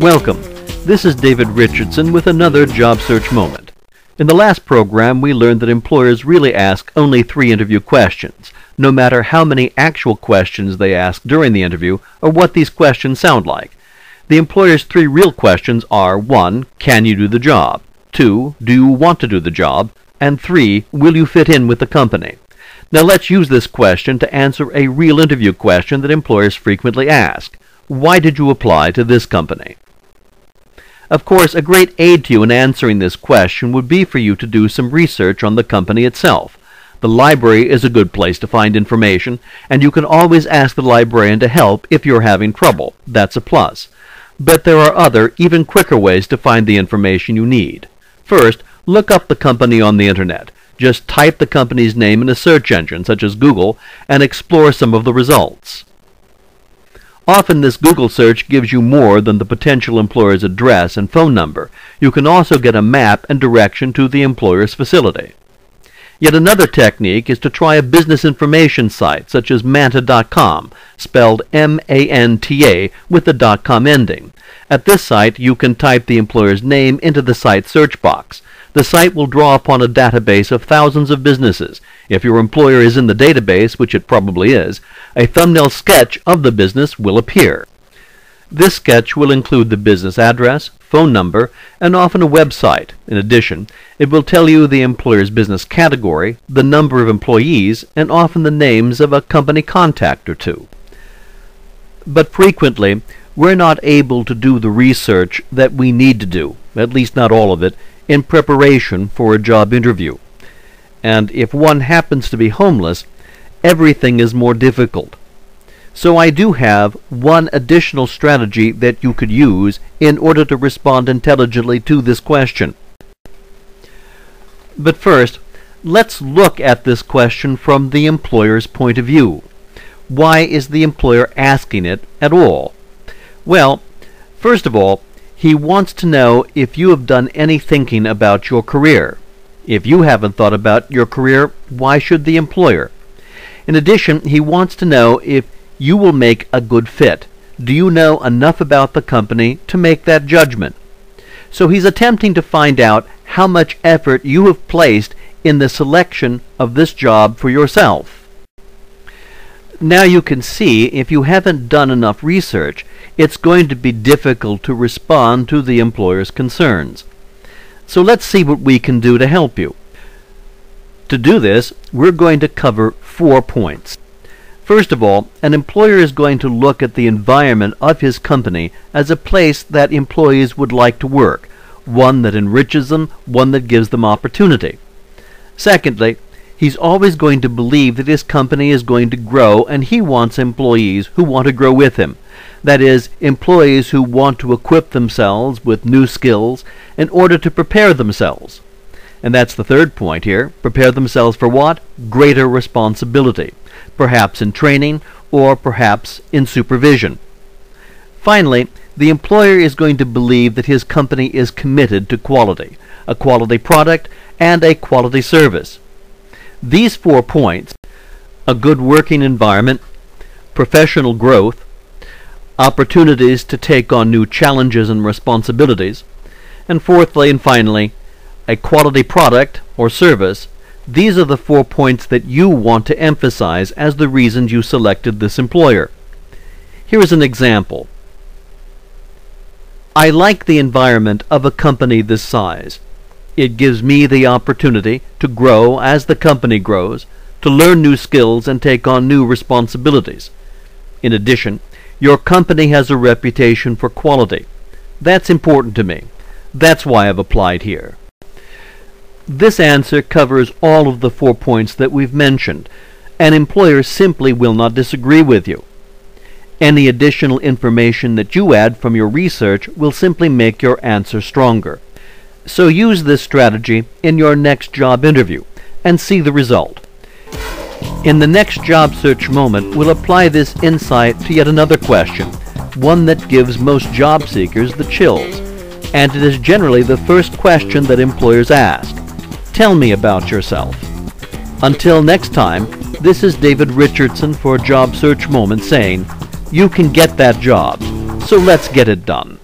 Welcome. This is David Richardson with another job search moment. In the last program, we learned that employers really ask only three interview questions, no matter how many actual questions they ask during the interview or what these questions sound like. The employer's three real questions are 1. Can you do the job? 2. Do you want to do the job? And 3. Will you fit in with the company? Now let's use this question to answer a real interview question that employers frequently ask. Why did you apply to this company? Of course, a great aid to you in answering this question would be for you to do some research on the company itself. The library is a good place to find information, and you can always ask the librarian to help if you're having trouble. That's a plus. But there are other, even quicker ways to find the information you need. First, look up the company on the internet. Just type the company's name in a search engine, such as Google, and explore some of the results. Often this Google search gives you more than the potential employer's address and phone number. You can also get a map and direction to the employer's facility. Yet another technique is to try a business information site such as Manta.com, spelled M-A-N-T-A with the .com ending. At this site you can type the employer's name into the site search box. The site will draw upon a database of thousands of businesses. If your employer is in the database, which it probably is, a thumbnail sketch of the business will appear. This sketch will include the business address, phone number, and often a website. In addition, it will tell you the employer's business category, the number of employees, and often the names of a company contact or two. But frequently, we're not able to do the research that we need to do, at least not all of it, in preparation for a job interview. And if one happens to be homeless, everything is more difficult. So I do have one additional strategy that you could use in order to respond intelligently to this question. But first, let's look at this question from the employer's point of view. Why is the employer asking it at all? Well, first of all, he wants to know if you have done any thinking about your career. If you haven't thought about your career, why should the employer? In addition, he wants to know if you will make a good fit. Do you know enough about the company to make that judgment? So he's attempting to find out how much effort you have placed in the selection of this job for yourself. Now you can see if you haven't done enough research, it's going to be difficult to respond to the employer's concerns. So let's see what we can do to help you. To do this, we're going to cover four points. First of all, an employer is going to look at the environment of his company as a place that employees would like to work, one that enriches them, one that gives them opportunity. Secondly, He's always going to believe that his company is going to grow and he wants employees who want to grow with him. That is, employees who want to equip themselves with new skills in order to prepare themselves. And that's the third point here. Prepare themselves for what? Greater responsibility. Perhaps in training or perhaps in supervision. Finally, the employer is going to believe that his company is committed to quality, a quality product, and a quality service. These four points a good working environment, professional growth, opportunities to take on new challenges and responsibilities, and fourthly and finally, a quality product or service. These are the four points that you want to emphasize as the reasons you selected this employer. Here is an example. I like the environment of a company this size. It gives me the opportunity to grow as the company grows, to learn new skills and take on new responsibilities. In addition, your company has a reputation for quality. That's important to me. That's why I've applied here. This answer covers all of the four points that we've mentioned. An employer simply will not disagree with you. Any additional information that you add from your research will simply make your answer stronger. So use this strategy in your next job interview and see the result. In the next job search moment, we'll apply this insight to yet another question, one that gives most job seekers the chills, and it is generally the first question that employers ask. Tell me about yourself. Until next time, this is David Richardson for Job Search Moment saying, you can get that job, so let's get it done.